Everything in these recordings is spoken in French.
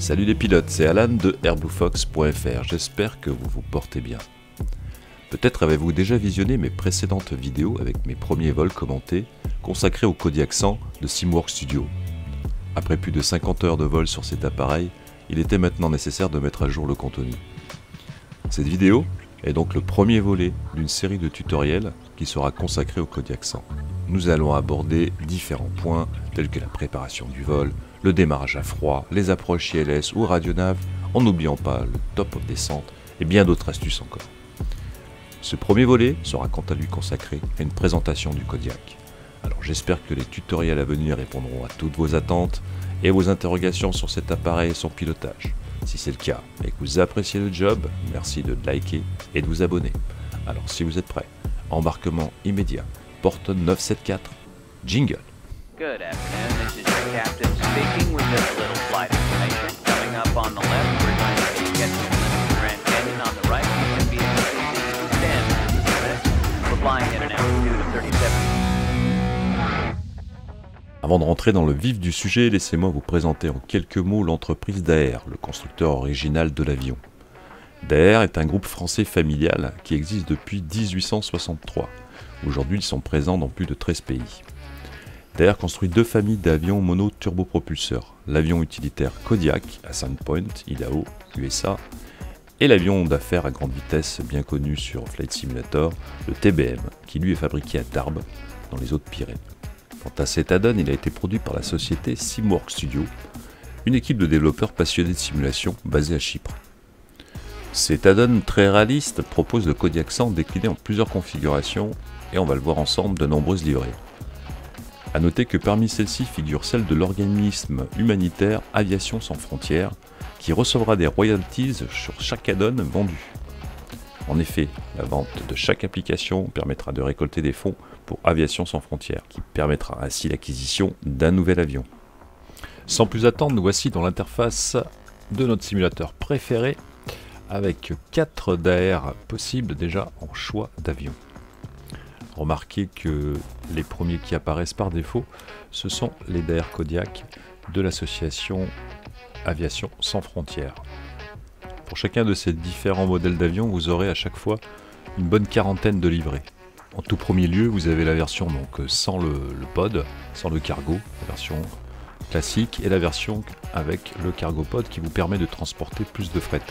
Salut les pilotes, c'est Alan de airbluefox.fr, j'espère que vous vous portez bien. Peut-être avez-vous déjà visionné mes précédentes vidéos avec mes premiers vols commentés consacrés au Kodiak 100 de Simwork Studio. Après plus de 50 heures de vol sur cet appareil, il était maintenant nécessaire de mettre à jour le contenu. Cette vidéo est donc le premier volet d'une série de tutoriels qui sera consacré au Kodiak 100. Nous allons aborder différents points tels que la préparation du vol, le démarrage à froid, les approches ILS ou radionav, en n'oubliant pas le top of descente et bien d'autres astuces encore. Ce premier volet sera quant à lui consacré à une présentation du Kodiak. Alors j'espère que les tutoriels à venir répondront à toutes vos attentes et vos interrogations sur cet appareil et son pilotage. Si c'est le cas et que vous appréciez le job, merci de liker et de vous abonner. Alors si vous êtes prêts, embarquement immédiat, porte 974, jingle. This is your captain speaking with just a little flight information. Coming up on the left, we're going to be catching a glimpse of Grand Canyon. On the right, we can be expecting 10 minutes. We're flying at an altitude of 37. Avant de rentrer dans le vif du sujet, laissez-moi vous présenter en quelques mots l'entreprise Daher, le constructeur original de l'avion. Daher est un groupe français familial qui existe depuis 1863. Aujourd'hui, ils sont présents dans plus de 13 pays. Daher construit deux familles d'avions mono-turbopropulseurs, l'avion utilitaire Kodiak à Sandpoint, Idaho, USA, et l'avion d'affaires à grande vitesse bien connu sur Flight Simulator, le TBM, qui lui est fabriqué à Tarbes, dans les Hautes-Pyrénées. Quant à cet add-on, il a été produit par la société Simwork Studio, une équipe de développeurs passionnés de simulation basée à Chypre. Cet add-on très réaliste propose le Kodiak 100 décliné en plusieurs configurations et on va le voir ensemble de nombreuses livrées. A noter que parmi celles-ci figure celle de l'organisme humanitaire Aviation sans frontières, qui recevra des royalties sur chaque add-on vendu. En effet, la vente de chaque application permettra de récolter des fonds pour Aviation sans frontières, qui permettra ainsi l'acquisition d'un nouvel avion. Sans plus attendre, nous voici dans l'interface de notre simulateur préféré, avec 4 DAR possibles déjà en choix d'avion. Remarquez que les premiers qui apparaissent par défaut, ce sont les DAR Kodiak de l'association Aviation sans frontières. Pour chacun de ces différents modèles d'avion, vous aurez à chaque fois une bonne quarantaine de livrets. En tout premier lieu, vous avez la version donc sans le, pod, sans le cargo, la version classique et la version avec le cargo pod qui vous permet de transporter plus de fret.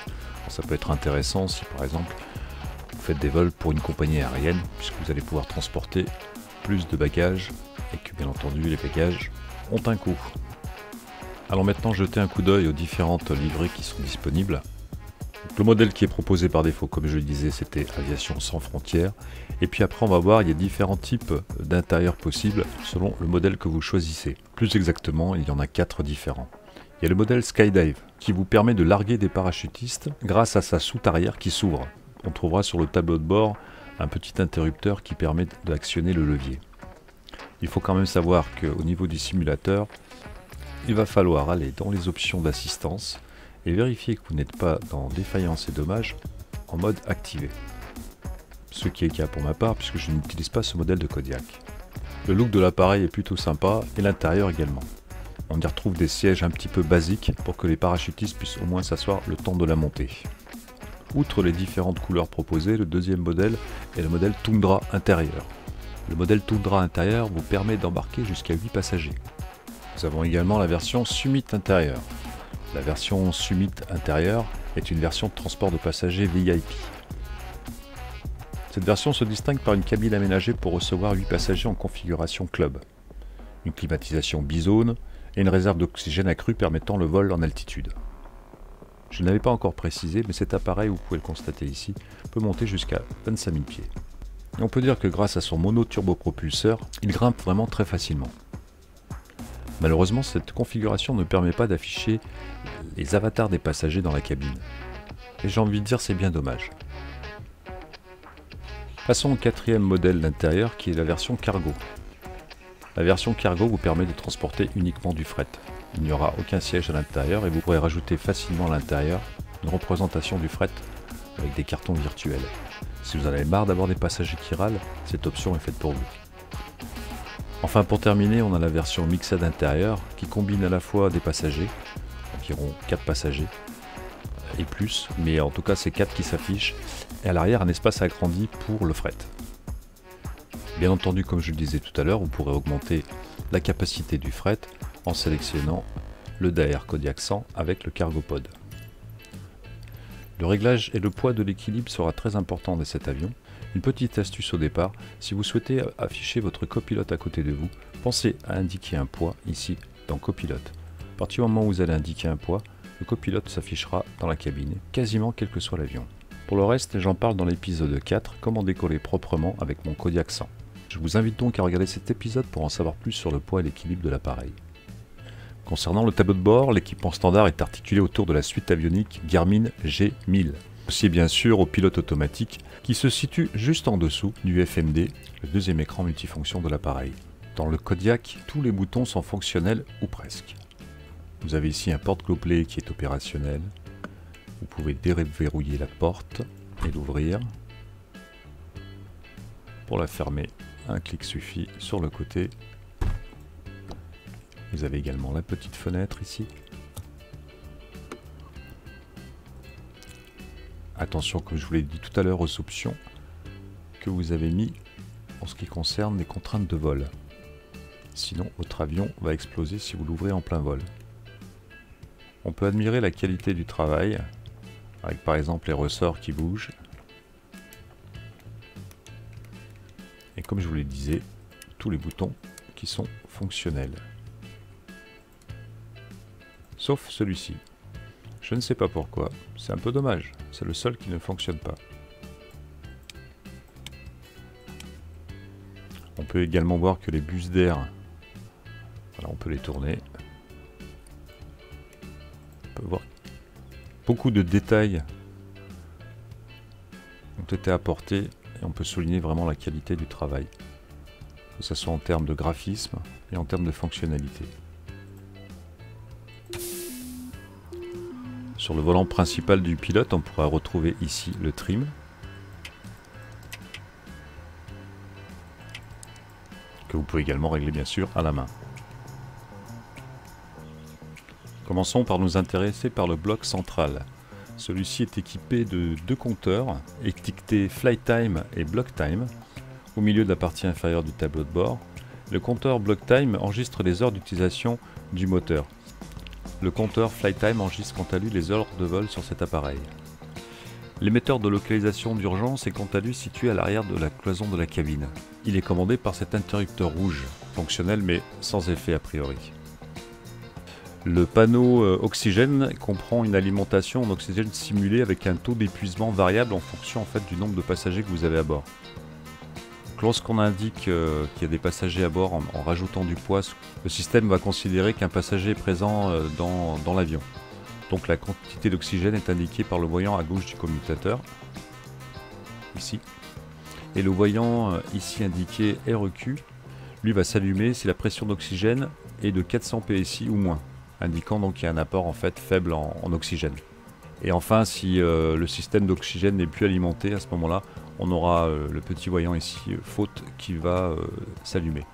Ça peut être intéressant si par exemple vous faites des vols pour une compagnie aérienne puisque vous allez pouvoir transporter plus de bagages et que bien entendu les bagages ont un coût. Allons maintenant jeter un coup d'œil aux différentes livrées qui sont disponibles. Le modèle qui est proposé par défaut, comme je le disais, c'était Aviation sans frontières. Et puis après, on va voir, il y a différents types d'intérieurs possibles selon le modèle que vous choisissez. Plus exactement, il y en a quatre différents. Il y a le modèle Skydive, qui vous permet de larguer des parachutistes grâce à sa soute arrière qui s'ouvre. On trouvera sur le tableau de bord un petit interrupteur qui permet d'actionner le levier. Il faut quand même savoir qu'au niveau du simulateur, il va falloir aller dans les options d'assistance et vérifier que vous n'êtes pas dans défaillance et dommages en mode activé. Ce qui est le cas pour ma part puisque je n'utilise pas ce modèle de Kodiak. Le look de l'appareil est plutôt sympa et l'intérieur également. On y retrouve des sièges un petit peu basiques pour que les parachutistes puissent au moins s'asseoir le temps de la montée. Outre les différentes couleurs proposées, le deuxième modèle est le modèle Tundra intérieur. Le modèle Tundra intérieur vous permet d'embarquer jusqu'à 8 passagers. Nous avons également la version Summit intérieur. La version Summit intérieur est une version de transport de passagers VIP. Cette version se distingue par une cabine aménagée pour recevoir 8 passagers en configuration club, une climatisation bizone et une réserve d'oxygène accrue permettant le vol en altitude. Je n'avais pas encore précisé, mais cet appareil, vous pouvez le constater ici, peut monter jusqu'à 25 000 pieds. Et on peut dire que grâce à son mono-turbopropulseur, il grimpe vraiment très facilement. Malheureusement, cette configuration ne permet pas d'afficher les avatars des passagers dans la cabine. Et j'ai envie de dire c'est bien dommage. Passons au quatrième modèle d'intérieur qui est la version cargo. La version cargo vous permet de transporter uniquement du fret. Il n'y aura aucun siège à l'intérieur et vous pourrez rajouter facilement à l'intérieur une représentation du fret avec des cartons virtuels. Si vous en avez marre d'avoir des passagers qui râlent, cette option est faite pour vous. Enfin pour terminer, on a la version mixed intérieur qui combine à la fois des passagers, auront 4 passagers et plus, mais en tout cas c'est 4 qui s'affichent. Et à l'arrière, un espace agrandi pour le fret. Bien entendu, comme je le disais tout à l'heure, vous pourrez augmenter la capacité du fret en sélectionnant le Daer Kodiak 100 avec le cargo pod. Le réglage et le poids de l'équilibre sera très important dans cet avion. Une petite astuce au départ, si vous souhaitez afficher votre copilote à côté de vous, pensez à indiquer un poids ici dans copilote. À partir du moment où vous allez indiquer un poids, le copilote s'affichera dans la cabine, quasiment quel que soit l'avion. Pour le reste, j'en parle dans l'épisode 4, comment décoller proprement avec mon Kodiak 100. Je vous invite donc à regarder cet épisode pour en savoir plus sur le poids et l'équilibre de l'appareil. Concernant le tableau de bord, l'équipement standard est articulé autour de la suite avionique Garmin G1000, associé bien sûr au pilote automatique qui se situe juste en dessous du FMD, le deuxième écran multifonction de l'appareil. Dans le Kodiak, tous les boutons sont fonctionnels ou presque. Vous avez ici un porte-gobelet qui est opérationnel. Vous pouvez déverrouiller la porte et l'ouvrir. Pour la fermer, un clic suffit sur le côté vous avez également la petite fenêtre ici. Attention, comme je vous l'ai dit tout à l'heure, aux options que vous avez mis en ce qui concerne les contraintes de vol. Sinon, votre avion va exploser si vous l'ouvrez en plein vol. On peut admirer la qualité du travail, avec par exemple les ressorts qui bougent. Et comme je vous le disais, tous les boutons qui sont fonctionnels sauf celui-ci. Je ne sais pas pourquoi, c'est un peu dommage, c'est le seul qui ne fonctionne pas. On peut également voir que les bus d'air, on peut les tourner. On peut voir beaucoup de détails ont été apportés et on peut souligner vraiment la qualité du travail, que ce soit en termes de graphisme et en termes de fonctionnalité. Sur le volant principal du pilote, on pourra retrouver ici le trim. Que vous pouvez également régler bien sûr à la main. Commençons par nous intéresser par le bloc central. Celui-ci est équipé de deux compteurs, étiquetés Flight Time et Block Time, au milieu de la partie inférieure du tableau de bord. Le compteur Block Time enregistre les heures d'utilisation du moteur, le compteur FlyTime enregistre quant à lui les heures de vol sur cet appareil. L'émetteur de localisation d'urgence est quant à lui situé à l'arrière de la cloison de la cabine. Il est commandé par cet interrupteur rouge, fonctionnel mais sans effet a priori. Le panneau euh, oxygène comprend une alimentation en oxygène simulée avec un taux d'épuisement variable en fonction en fait, du nombre de passagers que vous avez à bord lorsqu'on indique euh, qu'il y a des passagers à bord en, rajoutant du poids, le système va considérer qu'un passager est présent euh, dans, l'avion. Donc la quantité d'oxygène est indiquée par le voyant à gauche du commutateur, ici. Et le voyant euh, ici indiqué REQ, lui va s'allumer si la pression d'oxygène est de 400 PSI ou moins, indiquant donc qu'il y a un apport en fait faible en, oxygène. Et enfin, si le système d'oxygène n'est plus alimenté à ce moment-là, on aura euh, le petit voyant ici, euh, faute, qui va euh, s'allumer.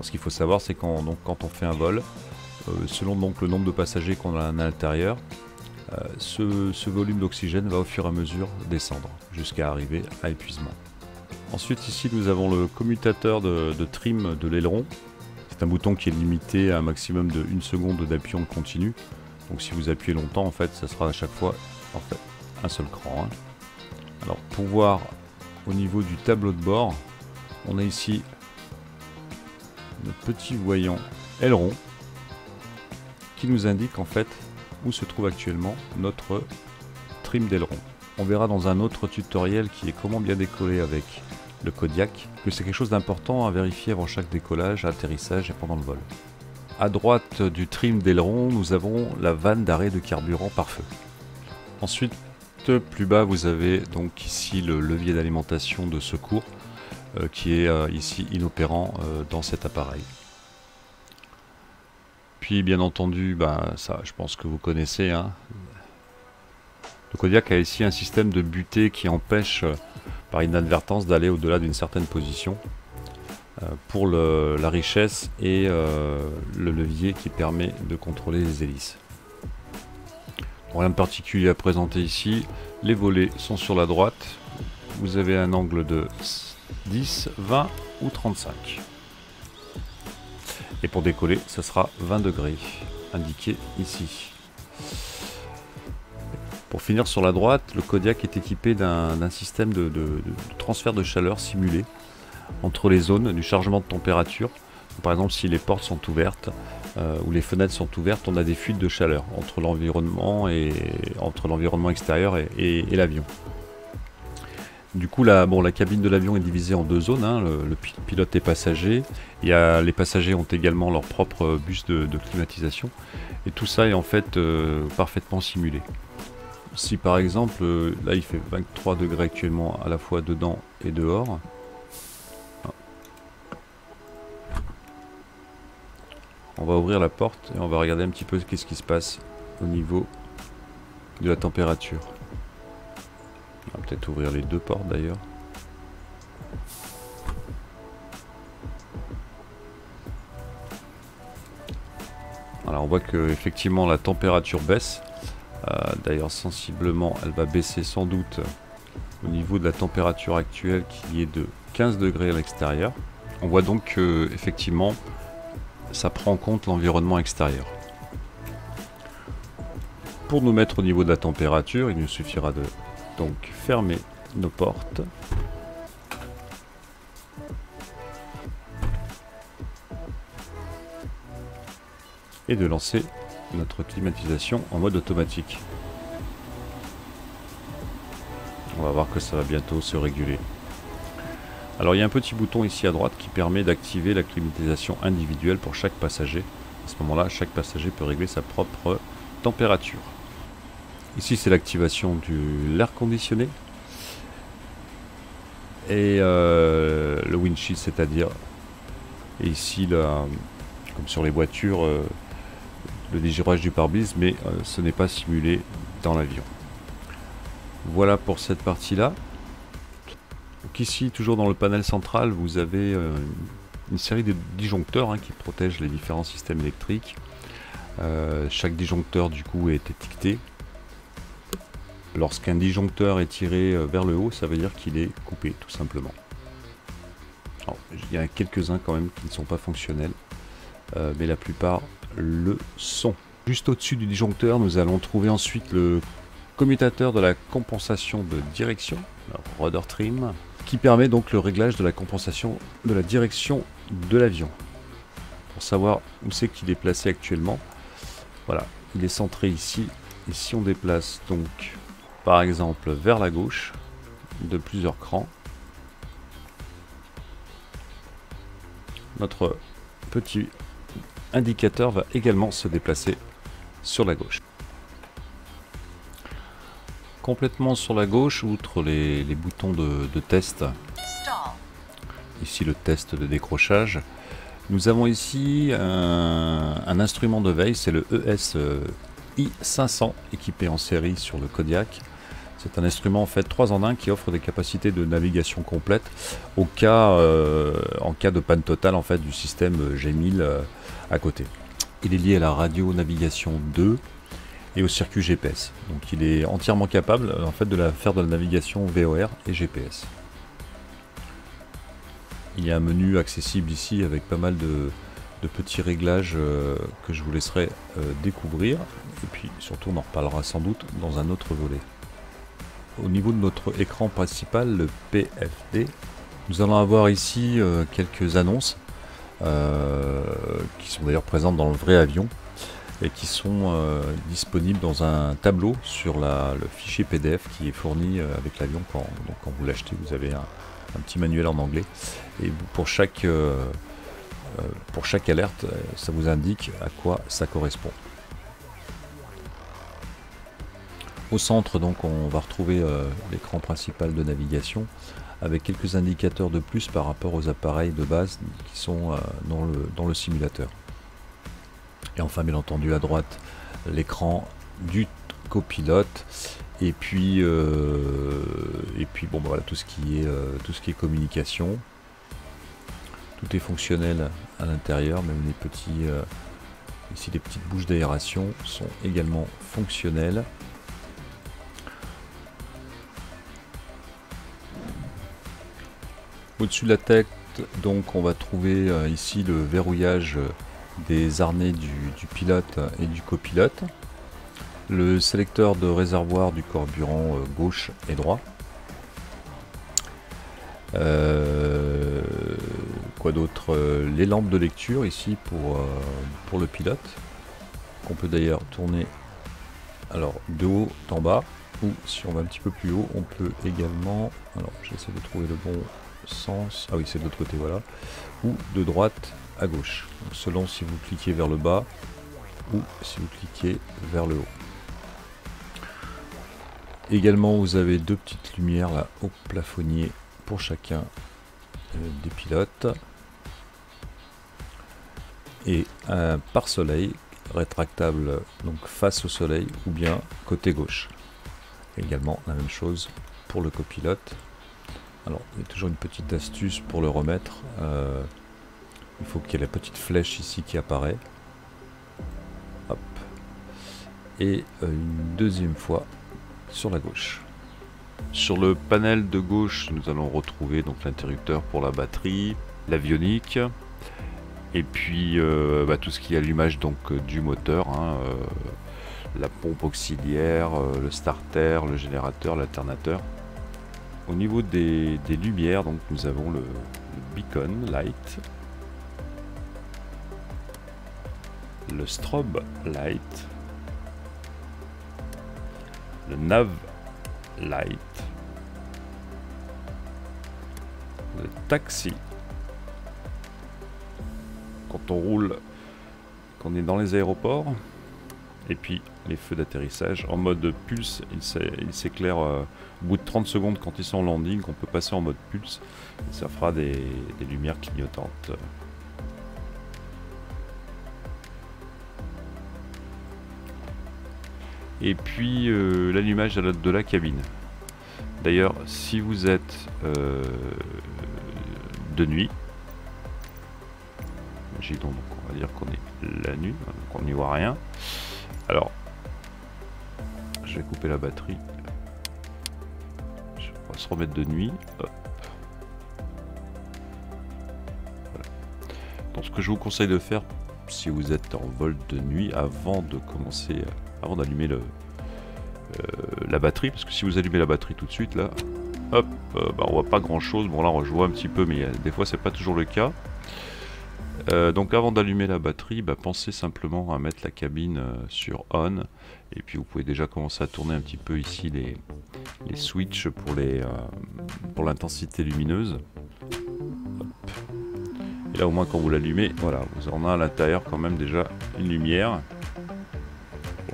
Ce qu'il faut savoir, c'est quand, quand on fait un vol, selon donc, le nombre de passagers qu'on a à l'intérieur, ce, volume d'oxygène va au fur et à mesure descendre jusqu'à arriver à épuisement. Ensuite ici nous avons le commutateur de, trim de l'aileron. C'est un bouton qui est limité à un maximum de 1 seconde d'appui en continu. Donc si vous appuyez longtemps en fait ça sera à chaque fois en fait un seul cran. Hein. Alors pour voir au niveau du tableau de bord, on a ici notre petit voyant aileron qui nous indique en fait où se trouve actuellement notre trim d'aileron. On verra dans un autre tutoriel qui est comment bien décoller avec le Kodiak que c'est quelque chose d'important à vérifier avant chaque décollage, atterrissage et pendant le vol. A droite du trim d'aileron, nous avons la vanne d'arrêt de carburant par feu. Ensuite, plus bas, vous avez donc ici le levier d'alimentation de secours euh, qui est euh, ici inopérant euh, dans cet appareil. Puis bien entendu, bah, ça je pense que vous connaissez. Hein. Le Kodiak a ici un système de butée qui empêche par inadvertance d'aller au-delà d'une certaine position pour la richesse et le levier qui permet de contrôler les hélices. Rien de particulier à présenter ici. Les volets sont sur la droite. Vous avez un angle de 10, 20 ou 35. Et pour décoller, ce sera 20 degrés, indiqué ici. Pour finir sur la droite, le Kodiak est équipé d'un système de, de transfert de chaleur simulé entre les zones du chargement de température. Par exemple, si les portes sont ouvertes, euh, où les fenêtres sont ouvertes, on a des fuites de chaleur entre l'environnement et entre l'environnement extérieur et, l'avion. Du coup, la, bon, la cabine de l'avion est divisée en deux zones, hein, le, pilote et passager. Il y a, les passagers ont également leur propre bus de, climatisation. Et tout ça est en fait euh, parfaitement simulé. Si par exemple, euh, là il fait 23 degrés actuellement à la fois dedans et dehors, On va ouvrir la porte et on va regarder un petit peu qu'est-ce qui se passe au niveau de la température. On va peut-être ouvrir les deux portes d'ailleurs. On voit que effectivement la température baisse. Euh, d'ailleurs sensiblement elle va baisser sans doute au niveau de la température actuelle qui est de 15 degrés à l'extérieur. On voit donc que effectivement ça prend en compte l'environnement extérieur. Pour nous mettre au niveau de la température, il nous suffira de donc fermer nos portes. Et de lancer notre climatisation en mode automatique. On va voir que ça va bientôt se réguler. Alors il y a un petit bouton ici à droite qui permet d'activer la climatisation individuelle pour chaque passager. À ce moment-là, chaque passager peut régler sa propre température. Ici c'est l'activation de l'air conditionné. Et euh, le windshield, c'est-à-dire ici, comme sur les voitures, euh, le dégirage du pare-brise, mais euh, ce n'est pas simulé dans l'avion. Voilà pour cette partie-là ici, toujours dans le panel central, vous avez euh, une série de disjoncteurs hein, qui protègent les différents systèmes électriques. Euh, chaque disjoncteur du coup est étiqueté. Lorsqu'un disjoncteur est tiré euh, vers le haut, ça veut dire qu'il est coupé tout simplement. il y a quelques-uns quand même qui ne sont pas fonctionnels, mais la plupart le sont. Juste au-dessus du disjoncteur, nous allons trouver ensuite le commutateur de la compensation de direction, rudder trim, qui permet donc le réglage de la compensation de la direction de l'avion. Pour savoir où c'est qu'il est placé actuellement. Voilà, il est centré ici. Et si on déplace donc par exemple vers la gauche de plusieurs crans, notre petit indicateur va également se déplacer sur la gauche complètement sur la gauche, outre les, boutons de, test, ici le test de décrochage, nous avons ici un, instrument de veille, c'est le ES I500 équipé en série sur le Kodiak. C'est un instrument en fait 3 en 1 qui offre des capacités de navigation complète au cas, euh, en cas de panne totale en fait du système G1000 euh, à côté. Il est lié à la radio navigation 2 et au circuit GPS. Donc il est entièrement capable en fait de la faire de la navigation VOR et GPS. Il y a un menu accessible ici avec pas mal de, petits réglages euh, que je vous laisserai euh, découvrir. Et puis surtout on en reparlera sans doute dans un autre volet. Au niveau de notre écran principal, le PFD, nous allons avoir ici euh, quelques annonces qui sont d'ailleurs présentes dans le vrai avion et qui sont euh, disponibles dans un tableau sur le fichier PDF qui est fourni euh, avec l'avion quand, vous l'achetez. Vous avez un, petit manuel en anglais et pour chaque, euh, pour chaque alerte, ça vous indique à quoi ça correspond. Au centre, donc, on va retrouver l'écran principal de navigation avec quelques indicateurs de plus par rapport aux appareils de base qui sont dans, le, dans le simulateur. Et enfin, bien entendu, à droite, l'écran du copilote. Et puis, euh, et puis bon, bah voilà, tout ce qui est, euh, tout ce qui est communication. Tout est fonctionnel à l'intérieur, même les petits, euh, Ici, les petites bouches d'aération sont également fonctionnelles. Au-dessus de la tête, donc, on va trouver ici le verrouillage des harnais du, pilote et du copilote. Le sélecteur de réservoir du carburant euh, gauche et droit. Euh, quoi d'autre Euh, Les lampes de lecture ici pour, pour le pilote. Qu'on peut d'ailleurs tourner alors de haut en bas. Ou si on va un petit peu plus haut, on peut également. Alors j'essaie de trouver le bon sens. Ah oui, c'est de l'autre côté, voilà. Ou de droite à gauche. Selon si vous cliquez vers le bas ou si vous cliquez vers le haut. Également, vous avez deux petites lumières là au plafonnier pour chacun euh, des pilotes. Et un pare-soleil rétractable donc face au soleil ou bien côté gauche. Également la même chose pour le copilote. Alors, il y a toujours une petite astuce pour le remettre. Euh, il faut qu'il y ait la petite flèche ici qui apparaît. Et euh, une deuxième fois sur la gauche. Sur le panel de gauche, nous allons retrouver donc l'interrupteur pour la batterie, l'avionique, et puis euh, bah, tout ce qui est allumage donc euh, du moteur, hein, la pompe auxiliaire, le starter, le générateur, l'alternateur. Au niveau des, lumières, donc nous avons le beacon light, le strobe light, le nav light, le taxi. Quand on roule, quand on est dans les aéroports, et puis les feux d'atterrissage en mode pulse, il s'é- il s'éclaire euh, au bout de 30 secondes quand ils sont en landing, on peut passer en mode pulse, et ça fera des lumières clignotantes. Et puis euh, l'allumage de la- cabine. D'ailleurs, si vous êtes euh, de nuit, j'ai donc on va dire qu'on est la nuit, donc on n'y voit rien. Alors, je vais couper la batterie. Je- On va se remettre de nuit. Donc, ce que je vous conseille de faire, si vous êtes en vol de nuit, avant de commencer, avant d'allumer euh, la batterie, parce que si vous allumez la batterie tout de suite, là, hop, euh, bah, on voit pas grand chose. Bon, là, on voit un petit peu, mais euh, des fois, c'est pas toujours le cas. Donc avant d'allumer la batterie, bah, pensez simplement à mettre la cabine sur on et puis vous pouvez déjà commencer à tourner un petit peu ici les, switches pour l'intensité lumineuse. Et là au moins quand vous l'allumez, voilà, vous en avez à l'intérieur quand même déjà une lumière.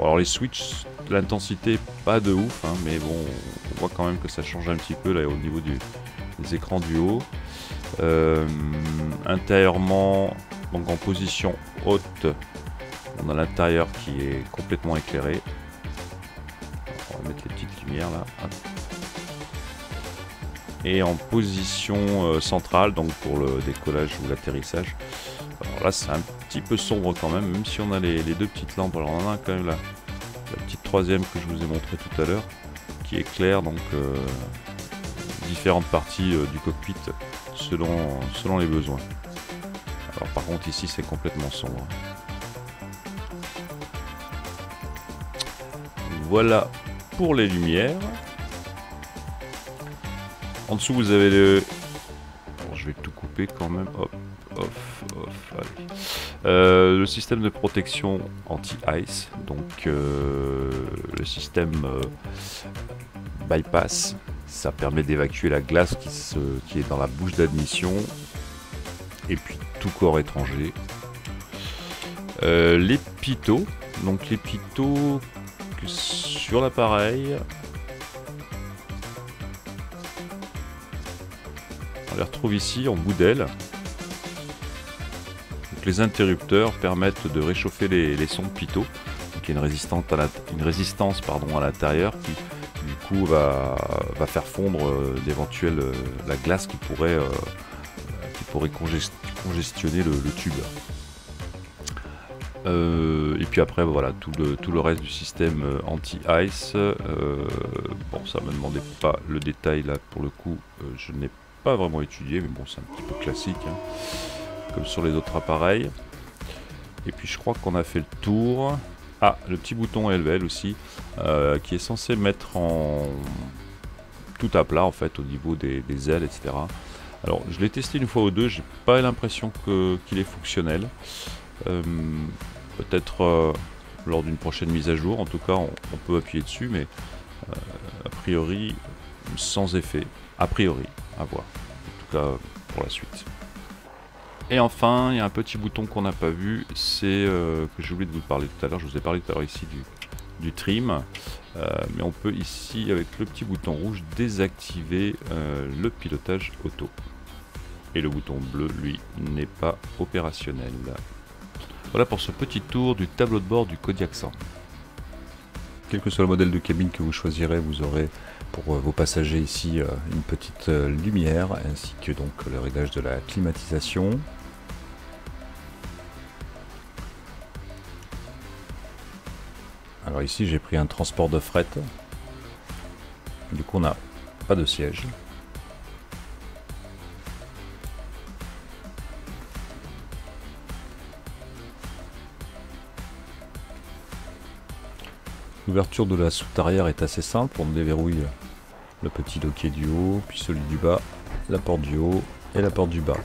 Alors les switches, l'intensité pas de ouf, hein, mais bon, on voit quand même que ça change un petit peu là au niveau des écrans du haut. Euh, intérieurement, donc en position haute, on a l'intérieur qui est complètement éclairé. On va mettre les petites lumières là. Et en position euh, centrale, donc pour le décollage ou l'atterrissage. Alors là, c'est un petit peu sombre quand même, même si on a les, deux petites lampes. Alors on en a quand même la, petite troisième que je vous ai montré tout à l'heure, qui éclaire donc euh, différentes parties euh, du cockpit selon, selon les besoins. Alors par contre ici c'est complètement sombre. Voilà pour les lumières. En dessous vous avez le... Je vais tout couper quand même. Hop. Euh, le système de protection anti-ice. Donc euh, le système euh, bypass. Ça permet d'évacuer la glace qui, est dans la bouche d'admission. Et puis tout corps étranger. Les pitot. Donc les pitot que sur l'appareil. On les retrouve ici en bout d'aile. Les interrupteurs permettent de réchauffer les, les sons de pitot. Y a une résistance à une résistance à l'intérieur qui du coup va, faire fondre euh, euh, la glace qui pourrait, euh, qui congestionner le, tube. Euh, et puis après, voilà, tout le, reste du système anti-ice. Bon, ça me demandait pas le détail là, pour le coup, je n'ai pas vraiment étudié, mais bon, c'est un petit peu classique, hein, comme sur les autres appareils. Et puis je crois qu'on a fait le tour. Ah, le petit bouton LVL aussi, qui est censé mettre en tout à plat en fait au niveau des, ailes, etc. Alors, je l'ai testé une fois ou deux, j'ai pas l'impression qu'il est fonctionnel. Euh, peut-être euh, lors d'une prochaine mise à jour, en tout cas, on, peut appuyer dessus, mais euh, a priori, sans effet. A priori, à voir. En tout cas, pour la suite. Et enfin, il y a un petit bouton qu'on n'a pas vu, c'est que j'ai oublié de vous parler tout à l'heure. Je vous ai parlé tout à l'heure ici du, trim, mais on peut ici, avec le petit bouton rouge, désactiver le pilotage auto. Et le bouton bleu, lui, n'est pas opérationnel. Voilà pour ce petit tour du tableau de bord du Kodiak 100. Quel que soit le modèle de cabine que vous choisirez, vous aurez pour euh, vos passagers ici euh, une petite euh, lumière ainsi que donc le réglage de la climatisation. Alors ici j'ai pris un transport de fret. Du coup on n'a pas de siège. L'ouverture de la soute arrière est assez simple. On déverrouille le petit loquet du haut, puis celui du bas, la porte du haut et la porte du bas.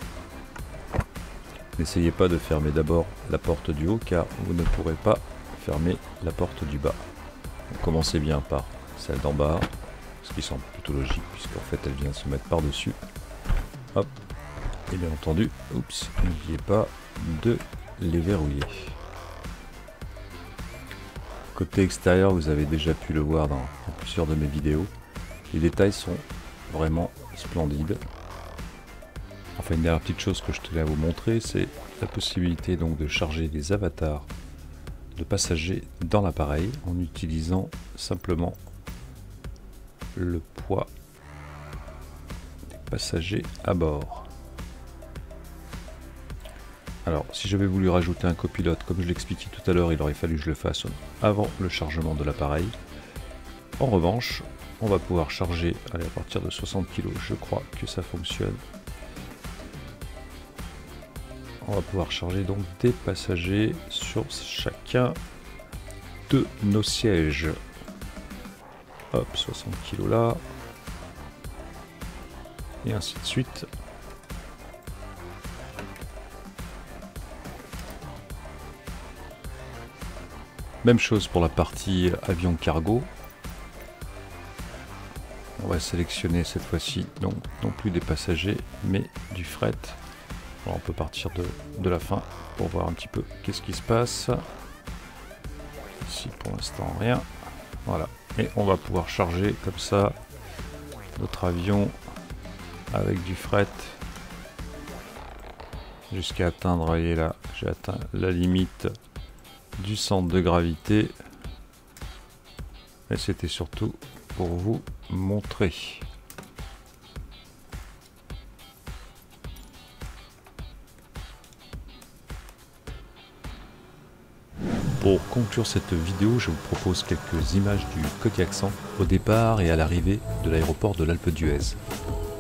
N'essayez pas de fermer d'abord la porte du haut car vous ne pourrez pas fermer la porte du bas. commencez bien par celle d'en bas, ce qui semble plutôt logique puisqu'en fait elle vient se mettre par-dessus. Hop. Et bien entendu, oups, n'oubliez pas de les verrouiller. Côté extérieur, vous avez déjà pu le voir dans, plusieurs de mes vidéos. Les détails sont vraiment splendides. Enfin, une dernière petite chose que je tenais à vous montrer, c'est la possibilité donc de charger des avatars de passagers dans l'appareil en utilisant simplement le poids des passagers à bord. Alors, si j'avais voulu rajouter un copilote, comme je l'expliquais tout à l'heure, il aurait fallu que je le fasse avant le chargement de l'appareil. En revanche, on va pouvoir charger à partir de 60 kg, je crois que ça fonctionne. On va pouvoir charger donc des passagers sur chacun de nos sièges. Hop, 60 kg là. Et ainsi de suite. Même chose pour la partie avion cargo. On va sélectionner cette fois-ci non, non plus des passagers mais du fret. On peut partir de, la fin pour voir un petit peu qu'est-ce qui se passe. Ici pour l'instant rien. Voilà. Et on va pouvoir charger comme ça notre avion avec du fret jusqu'à atteindre, voyez là, j'ai atteint la limite du centre de gravité. Et c'était surtout pour vous montrer. Pour conclure cette vidéo, je vous propose quelques images du Kodiak 100 au départ et à l'arrivée de l'aéroport de l'Alpe d'Huez.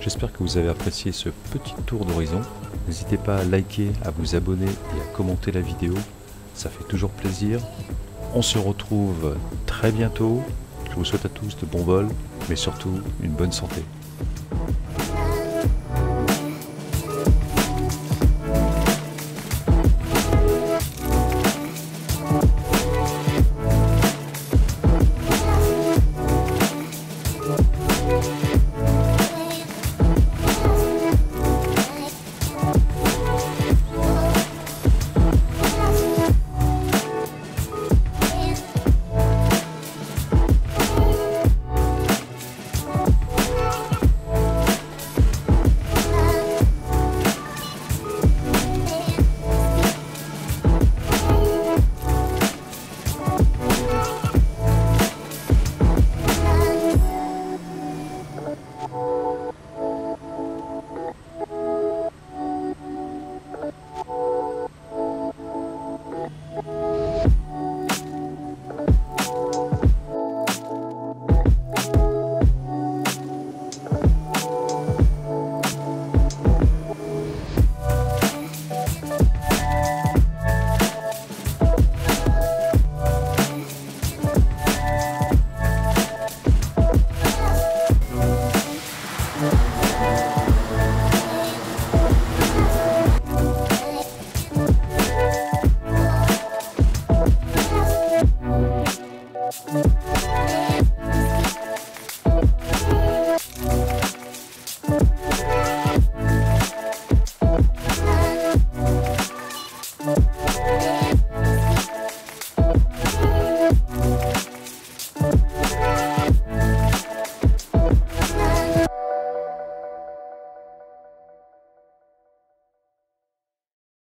J'espère que vous avez apprécié ce petit tour d'horizon. N'hésitez pas à liker, à vous abonner et à commenter la vidéo ça fait toujours plaisir. On se retrouve très bientôt. Je vous souhaite à tous de bons vols, mais surtout une bonne santé.